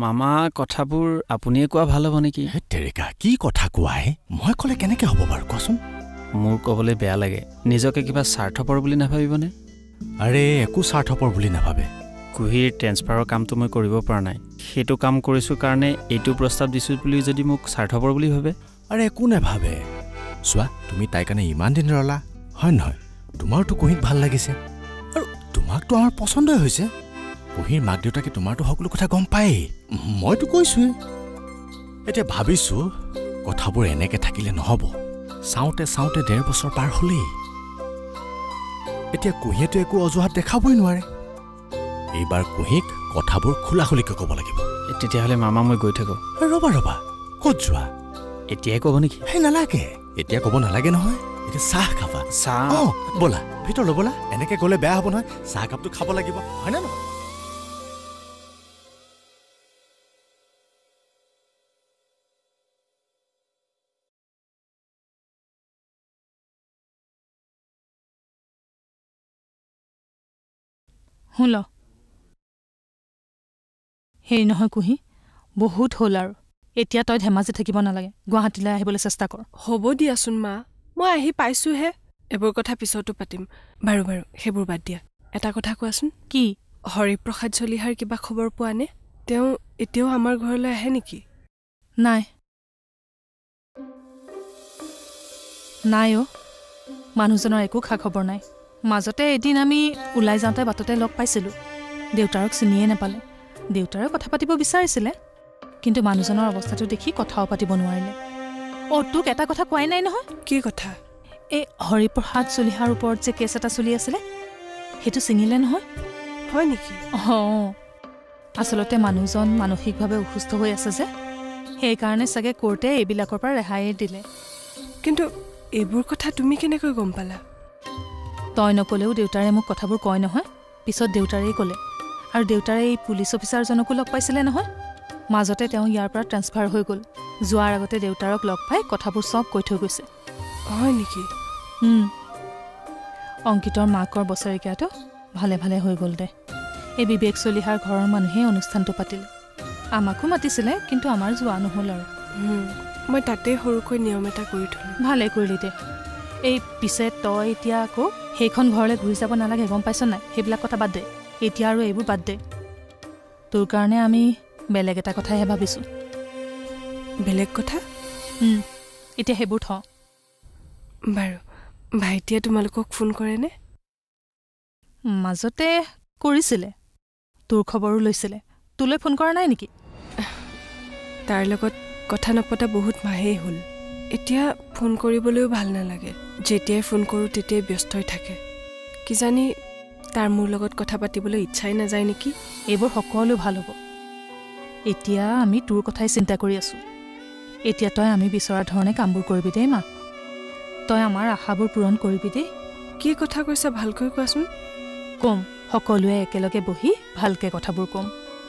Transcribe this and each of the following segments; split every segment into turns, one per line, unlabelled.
মামা কথাবোৰ আপুনিয়ে কোৱা ভাল হ'ব নেকি?
তেৰিকা কি কথা কোৱাই মই ক'লে কেনেকে হ'ব বাৰু কোৱাচোন।
মোৰ ক'বলৈ বেয়া লাগে। নিজকে কিবা স্বাৰ্থপৰ বুলি নাভাবিবনে?
আৰে একো স্বাৰ্থপৰ বুলি নাভাবে।
কুহিৰ ট্ৰেন্সফাৰৰ কামটো মই কৰিব পৰা নাই। সেইটো কাম কৰিছোঁ কাৰণে এইটো প্ৰস্তাৱ দিছোঁ বুলি যদি মোক স্বাৰ্থপৰ বুলি ভাবে?
আৰে একো নাভাবে। চোৱা তুমি তাইৰ কাৰণে ইমান দিন ৰলা। হয় নহয়? তোমাৰতো কুঁহিক ভাল লাগিছে। আৰু তোমাকতো আমাৰ পচন্দই হৈছে। কুঁহিৰ মাক দেউতাকে তোমাৰতো সকলো কথা গম পায়েই। মইতো কৈছোৱে এতিয়া ভাবিছোঁ কথাবোৰ এনেকে থাকিলে নহ'ব। চাওঁতে চাওঁতে ডেৰ বছৰ পাৰ হ'লেই। এতিয়া কুঁহিয়েতো একো অজুহাত দেখাবই নোৱাৰে। এইবাৰ কুঁহিক কথাবোৰ খোলা খুলিকৈ ক'ব লাগিব।
তেতিয়াহ'লে মামা মই গৈ থাকোঁ।
ৰ'বা ৰ'বা ক'ত যোৱা?
এতিয়াই ক'ব নেকি?
সেই নালাগে। এতিয়া ক'ব নালাগে নহয়। এতিয়া চাহ খাবা।
চাহ?
অঁ ব'লা ভিতৰলৈ ব'লা। এনেকে গ'লে বেয়া হ'ব নহয়। চাহ কাপটো খাব লাগিব। হয়নে নহয়?
শুন ল। হেৰি নহয় কুঁহি বহুত হ'ল আৰু। এতিয়া তই ধেমাজি থাকিব নালাগে গুৱাহাটীলৈ আহিবলৈ চেষ্টা কৰ।
হ'ব দিয়াচোন মা মই আহি পাইছোহে। এইবোৰ কথা পিছতো পাতিম। বাৰু বাৰু সেইবোৰ বাদ দিয়া। এটা কথা কোৱাচোন।
কি?
হৰিপ্ৰসাদ চলিহাৰ কিবা খবৰ পোৱা নে? তেওঁ এতিয়াও আমাৰ ঘৰলৈ আহে নেকি?
নাই। নাই অ' মানুহজনৰ একো খা খবৰ নাই। মাজতে এদিন আমি ওলাই যাওঁতে বাটতে লগ পাইছিলোঁ। দেউতাৰক চিনিয়ে নাপালে। দেউতাৰে কথা পাতিব বিচাৰিছিলে কিন্তু মানুহজনৰ অৱস্থাটো দেখি কথাও পাতিব নোৱাৰিলে। অ' তোক এটা কথা কোৱাই নাই নহয়?
কি কথা?
এই হৰিপ্ৰসাদ চলিহাৰ ওপৰত যে কেছ এটা চলি আছিলে সেইটো ছিঙিলে নহয়?
হয় নেকি?
অঁ আচলতে মানুহজন মানসিকভাৱে অসুস্থ হৈ আছে যে সেইকাৰণে চাগে কোৰ্টে এইবিলাকৰ পৰা ৰেহাই দিলে।
কিন্তু এইবোৰ কথা তুমি কেনেকৈ গম পালা?
তই নক'লেও দেউতাৰে মোক কথাবোৰ কয় নহয় পিছত দেউতাৰেই ক'লে। আৰু দেউতাৰে এই পুলিচ অফিচাৰজনকো লগ পাইছিলে নহয়। মাজতে তেওঁ ইয়াৰ পৰা ট্ৰেন্সফাৰ হৈ গ'ল। যোৱাৰ আগতে দেউতাৰক লগ পাই কথাবোৰ চব কৈ থৈ গৈছে।
হয় নেকি।
অংকিতৰ মাকৰ বছৰেকীয়াটো ভালে ভালে হৈ গ'ল দে। এই বিবেক চলিহাৰ ঘৰৰ মানুহে অনুষ্ঠানটো পাতিলে। আমাকো মাতিছিলে কিন্তু আমাৰ যোৱা নহ'ল আৰু।
মই তাতেই সৰুকৈ নিয়ম এটা কৰি থলোঁ।
ভালে কৰিলি দে। এই পিছে তই এতিয়া আকৌ সেইখন ঘৰলৈ ঘূৰি যাব নালাগে গম পাইছ নাই? সেইবিলাক কথা বাদ দে। এতিয়া আৰু এইবোৰ বাদ দে। তোৰ কাৰণে আমি বেলেগ এটা কথাহে ভাবিছোঁ।
বেলেগ কথা?
এতিয়া সেইবোৰ থওঁ।
বাৰু ভাইটিয়ে তোমালোকক ফোন কৰেনে?
মাজতে কৰিছিলে। তোৰ খবৰো লৈছিলে। তোলৈ ফোন কৰা নাই নেকি?
তাৰ লগত কথা নপতা বহুত মাহেই হ'ল। এতিয়া ফোন কৰিবলৈও ভাল নালাগে। যেতিয়াই ফোন কৰোঁ তেতিয়াই ব্যস্ত হৈ থাকে। কিজানি তাৰ মোৰ লগত কথা পাতিবলৈ ইচ্ছাই নাযায় নেকি?
এইবোৰ সকলো ভাল হ'ব। এতিয়া আমি তোৰ কথাই চিন্তা কৰি আছোঁ। এতিয়া তই আমি বিচৰা ধৰণে কামবোৰ কৰিবি দেই মা। তই আমাৰ আশাবোৰ পূৰণ কৰিবি দেই।
কি কথা কৈছা ভালকৈ কোৱাচোন?
ক'ম সকলোৱে একেলগে বহি ভালকৈ কথাবোৰ ক'ম।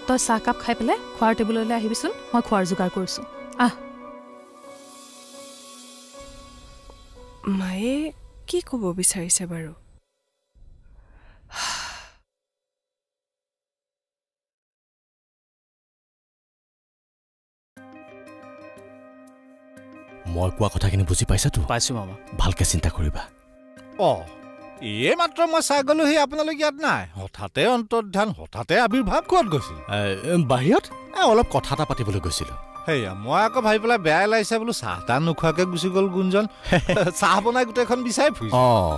তই চাহকাপ খাই পেলাই খোৱাৰ টেবুললৈ আহিবিচোন মই খোৱাৰ যোগাৰ কৰিছোঁ। আহ!
মায়ে কি ক'ব বিচাৰিছে বাৰু?
মই কোৱা কথাখিনি বুজি পাইছাতো
পাইছোঁ মামা।
ভালকে চিন্তা কৰিবা।
অ এই মাত্ৰ মই চাই গ'লোহি আপোনালোক ইয়াত নাই। হঠাতে অন্তৰ্ধান হঠাতে আৱিৰ্ভাৱ ক'ত গৈছিল?
বাহিৰত? অলপ কথা এটা পাতিবলৈ গৈছিলোঁ।
সেয়া মই আকৌ ভাবি পেলাই বেয়াই লাগিছে বোলো চাহ তাহ নোখোৱাকৈ গুচি গ'ল গুঞ্জন। চাহ বনাই গোটেইখন বিচাৰি ফুৰিছে।
অঁ।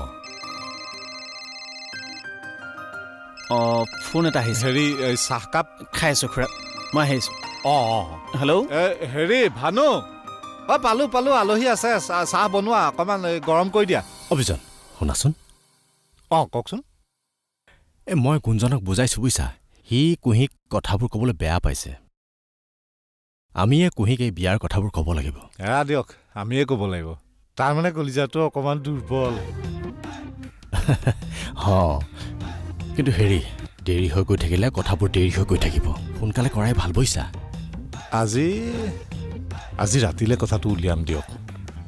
অঁ ফোন এটা আহিছে।
হেৰি এই চাহকাপ?
খাই আছোঁ খুৰা। মই আহি আছোঁ।
অঁ অঁ।
হেল্ল'
হেৰি ভানু? অ পালোঁ পালোঁ আলহী আছে চাহ চাহ বনোৱা অকণমান এই গৰম কৰি দিয়া।
অভিজন শুনাচোন।
অঁ কওকচোন।
এ মই গুঞ্জনক বুজাইছোঁ বুজিছা। সি কুঁহিক কথাবোৰ ক'বলৈ বেয়া পাইছে। আমিয়ে কুঁহিক এই বিয়াৰ কথাবোৰ ক'ব লাগিব।
এৰা দিয়ক আমিয়ে ক'ব লাগিব। তাৰমানে কলিজাটো অকণমান দুৰ্বল।
অঁ কিন্তু হেৰি দেৰি হৈ গৈ থাকিলে কথাবোৰ দেৰি হৈ গৈ থাকিব। সোনকালে কৰাই ভাল বুজিছা।
আজি আজি ৰাতিলৈ কথাটো উলিয়াম দিয়ক।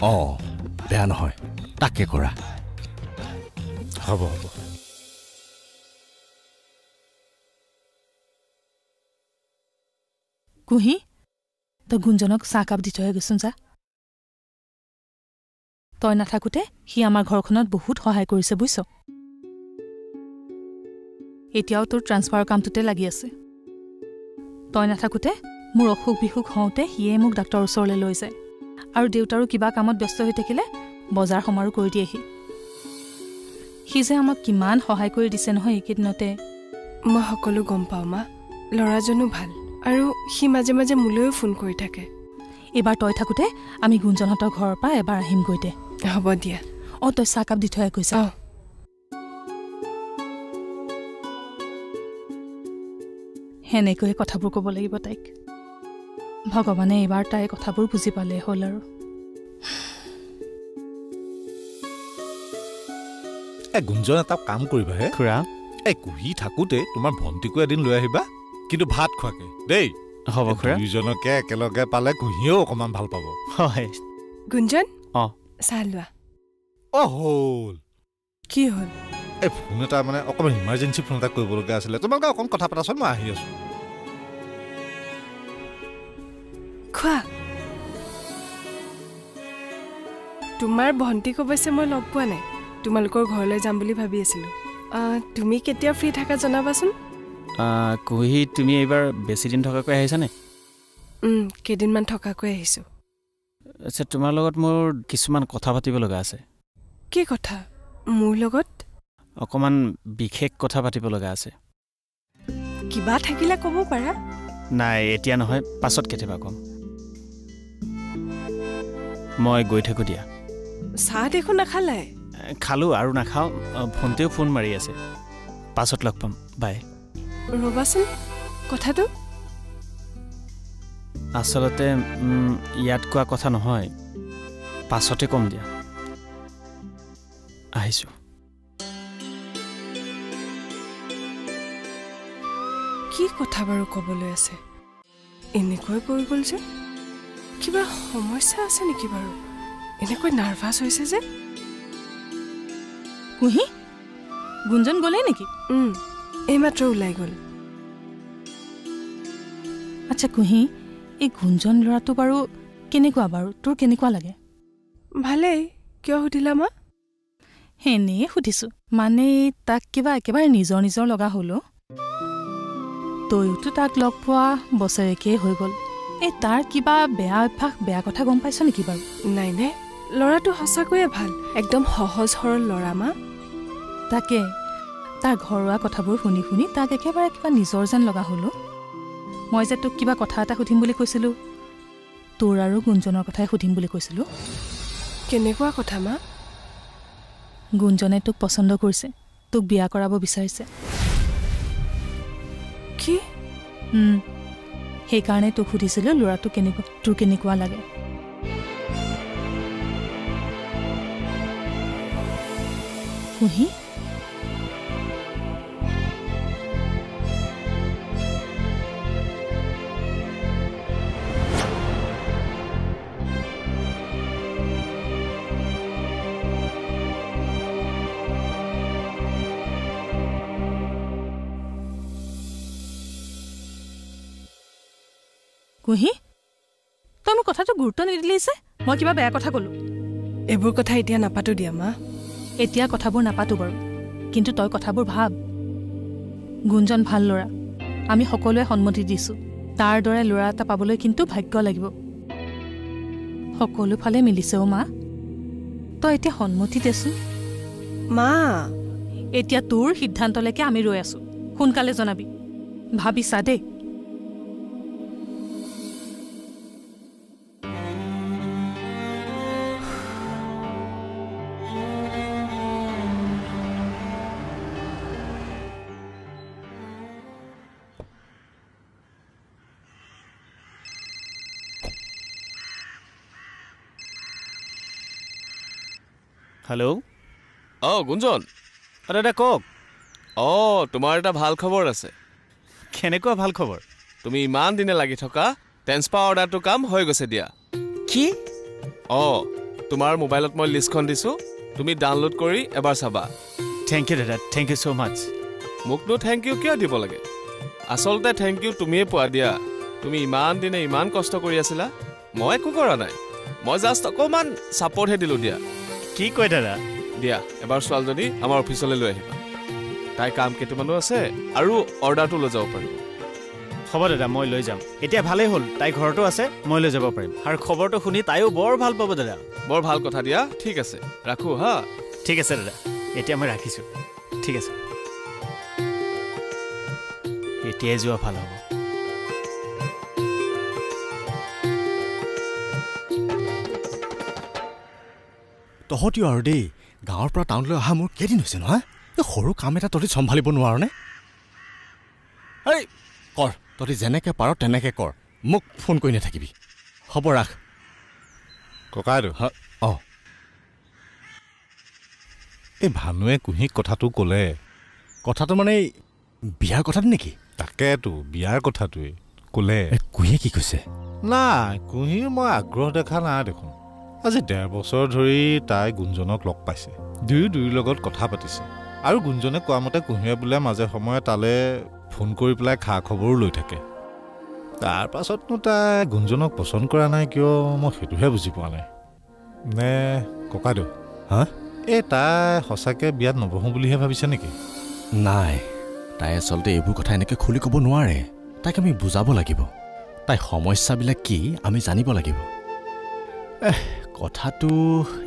অঁ বেয়া নহয় তাকে কৰা।
হ'ব হ'ব।
কুঁহি তই গুঞ্জনক চাহকাপ দি থৈ গৈছোন যা। তই নাথাকোঁতে সি আমাৰ ঘৰখনত বহুত সহায় কৰিছে বুজিছ এতিয়াও তোৰ ট্ৰান্সফাৰৰ কামটোতে লাগি আছে। তই নাথাকোঁতে মোৰ অসুখ বিসুখ হওঁতে সিয়ে মোক ডাক্তৰৰ ওচৰলৈ লৈ যায়। আৰু দেউতাৰো কিবা কামত ব্যস্ত হৈ থাকিলে বজাৰ সমাৰো কৰি দিয়েহি। সি যে আমাক কিমান সহায় কৰি দিছে নহয় এইকেইদিনতে।
মই সকলো গম পাওঁ মা। ল'ৰাজনো ভাল। আৰু সি মাজে মাজে মোলৈও ফোন কৰি থাকে।
এইবাৰ তই থাকোঁতে আমি গুঞ্জনহঁতৰ ঘৰৰ পৰা এবাৰ আহিমগৈ দে।
হ'ব দিয়া।
অঁ তই চাহকাপ দি থৈ কৈছা
অঁ।
সেনেকৈয়ে কথাবোৰ ক'ব লাগিব তাইক। ভগৱানে এইবাৰ তাইৰ কথাবোৰ বুজি পালে হ'ল আৰু।
গুঞ্জন এটা কাম কৰিবা হে
খুৰা।
এই কুহি থাকোঁতে তোমাৰ ভণ্টিকো এদিন লৈ আহিবা। কিন্তু ভাত খোৱাকে। দেই
হ'ব খুৰা।
দুয়োজনকে একেলগে পালে কুহিয়েও অকণমান ভাল পাব।
হয়।
গুঞ্জন?
অঁ।
চাহ লোৱা।
অ হ'ল।
কি হ'ল?
এই ফোন এটা মানে অকণমান ইমাৰ্জেঞ্চি ফোন এটা কৰিবলগীয়া আছিলে। তোমালোকে অকণ কথা পতাচোন মই আহি আছোঁ।
খোৱা। তোমাৰ ভণ্টিক অৱশ্যে মই লগ পোৱা নাই। তোমালোকৰ ঘৰলৈ যাম বুলি ভাবি আছিলোঁ। তুমি কেতিয়া ফ্ৰী থাকা জনাবাচোন।
কুহি তুমি এইবাৰ বেছি দিন থকাকৈ আহিছানে?
কেইদিনমান থকাকৈ আহিছোঁ।
আচ্ছা তোমাৰ লগত মোৰ কিছুমান কথা পাতিব লগা আছে।
কি কথা? মোৰ লগত?
অকণমান বিশেষ কথা পাতিব লগা আছে।
কিবা থাকিলে ক'ব পাৰা।
নাই এতিয়া নহয় পাছত কেতিয়াবা ক'ম। মই গৈ থাকোঁ দিয়া।
চাহ দেখোন নাখালাই
এ, খালোঁ আৰু নাখাওঁ ফোনতেও ফোন মাৰি আছে। পাছত লগ পাম বাই।
ৰ'বাচোন কথাটো।
আচলতে ইয়াত কোৱা কথা নহয়। পাছতে ক'ম দিয়া। আহিছোঁ।
কি কথা বাৰু ক'বলৈ আছে? এনেকৈ কৈ গ'ল যে। কিবা সমস্যা আছে নেকি বাৰু? এনেকৈ নাৰ্ভাছ হৈছে যে।
কুঁহি গুঞ্জন গ'লেই নেকি?
এইমাত্ৰ ওলাই গ'ল।
আচ্ছা কুঁহি এই গুঞ্জন ল'ৰাটো বাৰু কেনেকুৱা বাৰু? তোৰ কেনেকুৱা লাগে?
ভালেই কিয় সুধিলা মা
এনেয়ে সুধিছোঁ। মানে তাক কিবা একেবাৰে নিজৰ নিজৰ লগা হ'ল। তয়োতো তাক লগ পোৱা বছৰেকেই হৈ গ'ল। এই তাৰ কিবা বেয়া অভ্যাস বেয়া কথা গম পাইছ নেকি বাৰু?
নাই নাই। ল'ৰাটো সঁচাকৈয়ে ভাল। একদম সহজ সৰল ল'ৰা মা।
তাকে। তাৰ ঘৰুৱা কথাবোৰ শুনি শুনি তাক একেবাৰে কিবা নিজৰ যেন লগা হ'লো। মই যে তোক কিবা কথা এটা সুধিম বুলি কৈছিলোঁ তোৰ আৰু গুঞ্জনৰ কথাই সুধিম বুলি কৈছিলোঁ।
কেনেকুৱা কথা মা?
গুঞ্জনে তোক পচন্দ কৰিছে তোক বিয়া কৰাব বিচাৰিছে।
কি?
সেইকাৰণে তোক সুধিছিলোঁ ল'ৰাটো কেনেকুৱা তোৰ কেনেকুৱা লাগে। কুঁহি কুঁহি তই মোৰ কথাটো গুৰুত্ব নিদিলি যে মই কিবা বেয়া কথা ক'লোঁ।
এইবোৰ কথা এতিয়া নাপাতো দিয়া মা।
এতিয়া কথাবোৰ নাপাতো বাৰু কিন্তু তই কথাবোৰ ভাব। গুঞ্জন ভাল ল'ৰা আমি সকলোৱে সন্মতি দিছোঁ। তাৰ দৰে ল'ৰা এটা পাবলৈ কিন্তু ভাগ্য লাগিব। সকলো ফালে মিলিছে অ' মা। তই এতিয়া সন্মতি দেচোন।
মা।
এতিয়া তোৰ সিদ্ধান্তলৈকে আমি ৰৈ আছোঁ। সোনকালে জনাবি। ভাবিছা দেই।
হেল্ল'
অঁ গুঞ্জন।
অঁ দাদা কওক।
অঁ তোমাৰ এটা ভাল খবৰ আছে।
কেনেকুৱা ভাল খবৰ?
তুমি ইমান দিনে লাগি থকা ট্ৰেন্সফাৰ অৰ্ডাৰটো কাম হৈ গৈছে দিয়া।
কি?
অঁ তোমাৰ মোবাইলত মই লিষ্টখন দিছোঁ তুমি ডাউনলোড কৰি এবাৰ চাবা।
থেংক ইউ দাদা থেংক ইউ ছ' মাছ
মোকনো থেংক ইউ কিয় দিব লাগে? আচলতে থেংক ইউ তুমিয়ে পোৱা দিয়া। তুমি ইমান দিনে ইমান কষ্ট কৰি আছিলা। মই একো কৰা নাই। মই জাষ্ট অকণমান ছাপৰ্টহে দিলোঁ দিয়া।
কি কয় দাদা?
দিয়া এবাৰ ছোৱালীজনী আমাৰ অফিচলৈ লৈ আহিবা। তাইৰ কাম কেইটামানো আছে আৰু অৰ্ডাৰটো লৈ যাব পাৰিব।
হ'ব দাদা মই লৈ যাম। এতিয়া ভালেই হ'ল তাই ঘৰতো আছে মই লৈ যাব পাৰিম। আৰু খবৰটো শুনি তাইও বৰ ভাল পাব দাদা।
বৰ ভাল কথা দিয়া ঠিক আছে। ৰাখোঁ হা।
ঠিক আছে দাদা এতিয়া মই ৰাখিছোঁ। ঠিক আছে। এতিয়াই যোৱা ভাল হ'ব।
তহঁতিও আৰু দেই গাঁৱৰ পৰা টাউনলৈ অহা মোৰ কেইদিন হৈছে নহয়? এই সৰু কাম এটা তহঁতি চম্ভালিব নোৱাৰনে? এই কৰ তহঁতি যেনেকৈ পাৰ তেনেকৈ কৰ মোক ফোন কৰি নাথাকিবি। হ'ব ৰাখ।
ককাইদেউ।
অঁ।
এই ভানুৱে কুঁহিক কথাটো ক'লে।
কথাটো মানে বিয়াৰ কথাটো নেকি?
তাকেতো বিয়াৰ কথাটোৱে ক'লে।
কুঁহিয়ে কি কৈছে?
নাই কুঁহিৰ মই আগ্ৰহ দেখা নাই দেখোন। আজি ডেৰ বছৰ ধৰি তাই গুঞ্জনক লগ পাইছে। দুয়ো দুয়োৰ লগত কথা পাতিছে। আৰু গুঞ্জনে কোৱা মতে কুঁহিয়ে বোলে মাজে সময়ে তালৈ ফোন কৰি পেলাই খা খবৰো লৈ থাকে। তাৰ পাছতনো তাই গুঞ্জনক পচন্দ কৰা নাই কিয় মই সেইটোহে বুজি পোৱা নাই। নে ককাইদেউ
হা?
এই তাই সঁচাকৈ বিয়াত নবহোঁ বুলিহে ভাবিছে নেকি?
নাই তাই আচলতে এইবোৰ কথা এনেকৈ খুলি ক'ব নোৱাৰে। তাইক আমি বুজাব লাগিব। তাই সমস্যাবিলাক কি আমি জানিব লাগিব। কথাটো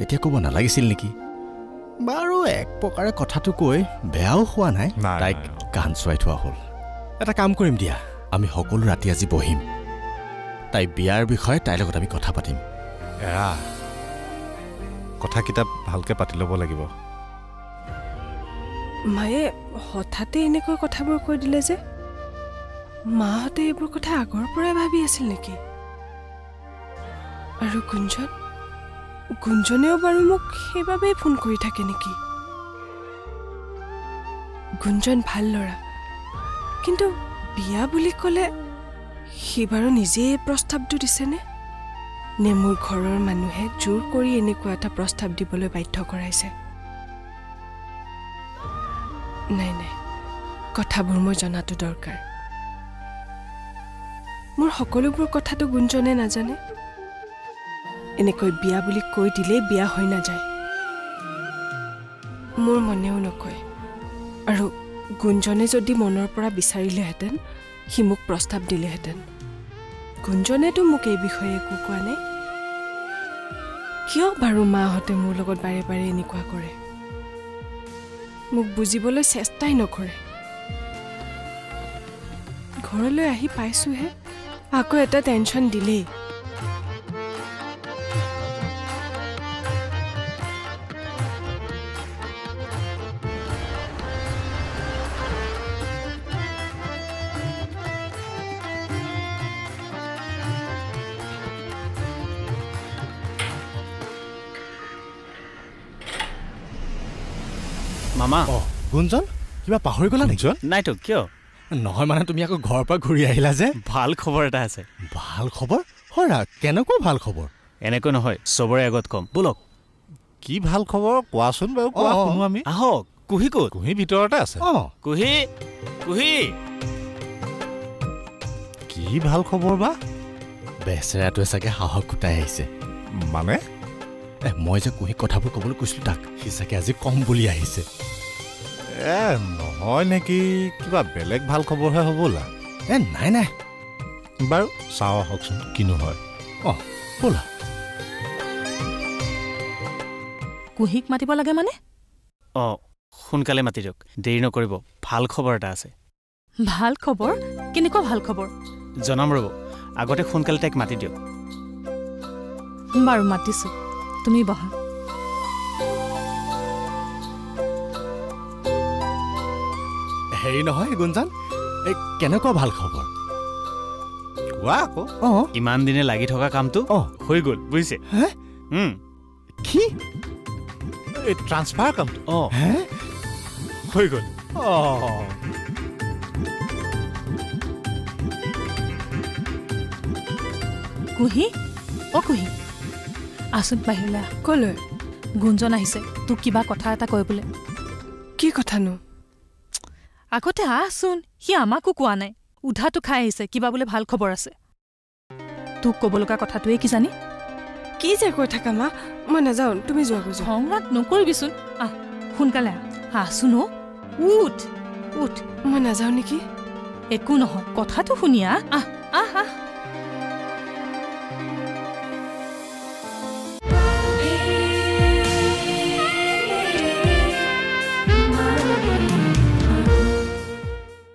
এতিয়া ক'ব নালাগিছিল নেকি? বাৰু এক প্ৰকাৰে কথাটো কৈ বেয়াও হোৱা নাই তাইক। কাণ চোৱাই থোৱা হ'ল। এটা কাম কৰিম দিয়া আমি সকলো ৰাতি আজি বহিম। তাই বিয়াৰ বিষয়ে তাইৰ লগত আমি কথা পাতিম।
এৰা কথাকেইটা ভালকৈ পাতি ল'ব লাগিব।
মায়ে হঠাতে এনেকৈ কথাবোৰ কৈ দিলে যে মাহঁতে এইবোৰ কথা আগৰ পৰাই ভাবি আছিল নেকি? আৰু গুঞ্জন? গুঞ্জনেও বাৰু মোক সেইবাবেই ফোন কৰি থাকে নেকি? গুঞ্জন ভাল ল'ৰা। কিন্তু বিয়া বুলি ক'লে সি বাৰু নিজেই প্ৰস্তাৱটো দিছেনে? নে মোৰ ঘৰৰ মানুহে জোৰ কৰি এনেকুৱা এটা প্ৰস্তাৱ দিবলৈ বাধ্য কৰাইছে? নাই নাই। কথাবোৰ মই জনাটো দৰকাৰ। মোৰ সকলোবোৰ কথাটো গুঞ্জনে নাজানে। এনেকৈ বিয়া বুলি কৈ দিলেই বিয়া হৈ নাযায়। মোৰ মনেও নকয়। আৰু গুঞ্জনে যদি মনৰ পৰা বিচাৰিলেহেঁতেন সি মোক প্ৰস্তাৱ দিলেহেঁতেন। গুঞ্জনেতো মোক এই বিষয়ে একো কোৱা নাই। কিয় বাৰু মাহঁতে মোৰ লগত বাৰে বাৰে এনেকুৱা কৰে? মোক বুজিবলৈ চেষ্টাই নকৰে। ঘৰলৈ আহি পাইছোহে। আকৌ এটা টেনশ্যন দিলেই।
মামা।
অঁ গুঞ্জন কিবা পাহৰি গ'লা নেকি
নাইতো কিয়?
নহয় মানে তুমি আকৌ ঘৰৰ পৰা ঘূৰি আহিলা যে।
ভাল খবৰ এটা আছে।
ভাল খবৰ? হয় কেনেকুৱা ভাল খবৰ?
এনেকৈ নহয় চবৰে আগত ক'ম। ব'লক।
কি ভাল খবৰ? কোৱাচোন বাৰু কোৱা। শুনো আমি।
আহক কুহি ক'ত?
কুঁহি ভিতৰতে আছে।
অঁ।
কুহি কুহি।
কি ভাল খবৰ বা?
বেচেৰাটোৱে চাগে সাহস গোটাই আহিছে।
মানে?
এ মই যে কুঁহিক কথাবোৰ ক'বলৈ কৈছিলোঁ তাক সি চাগে আজি কম বুলি আহিছে।
এ নহয় নেকি? কিবা বেলেগ ভাল খবৰহে হ'বলা
এ নাই নাই।
বাৰু চাওঁ আহকচোন কিনো হয়।
অঁ ব'লা।
কুঁহিক মাতিব লাগে মানে?
অঁ সোনকালে মাতি দিয়ক। দেৰি নকৰিব ভাল খবৰ এটা আছে।
ভাল খবৰ? কেনেকুৱা ভাল খবৰ?
জনাম ৰ'ব আগতে সোনকালে তাইক মাতি দিয়ক।
বাৰু মাতিছোঁ। তুমি বহা।
হেৰি নহয় গুঞ্জান এই কেনেকুৱা ভাল খবৰ?
কোৱা আকৌ।
অঁ।
ইমান দিনে লাগি থকা কামটো?
অঁ।
হৈ গ'ল বুজিছে?
কি?
এই ট্ৰান্সফাৰ কামটো।
অঁ।
হে?
হৈ গ'ল।
অঁ।
কুঁহি? অ কুঁহি। বাহিৰলৈ আহ।
ক'লৈ?
গুঞ্জন আহিছে। তোক কিবা কথা এটা কয় বোলে।
কি কথানো?
আগতে আহচোন সি আমাকো কোৱা নাই। উধাটো খাই আহিছে কিবা বোলে ভাল খবৰ আছে। তোক ক'ব লগা কথাটোৱে কি জানি?
কি যে কৈ থাকা মা? মই নাযাওঁ তুমি যোৱা
খং ৰাগ নকৰিবিচোন আহ সোনকালে আহ। আহচোন অ' উঠ উঠ।
মই নাযাওঁ নেকি?
একো নহয় কথাটো শুনি আহ। আহ আহ আহ।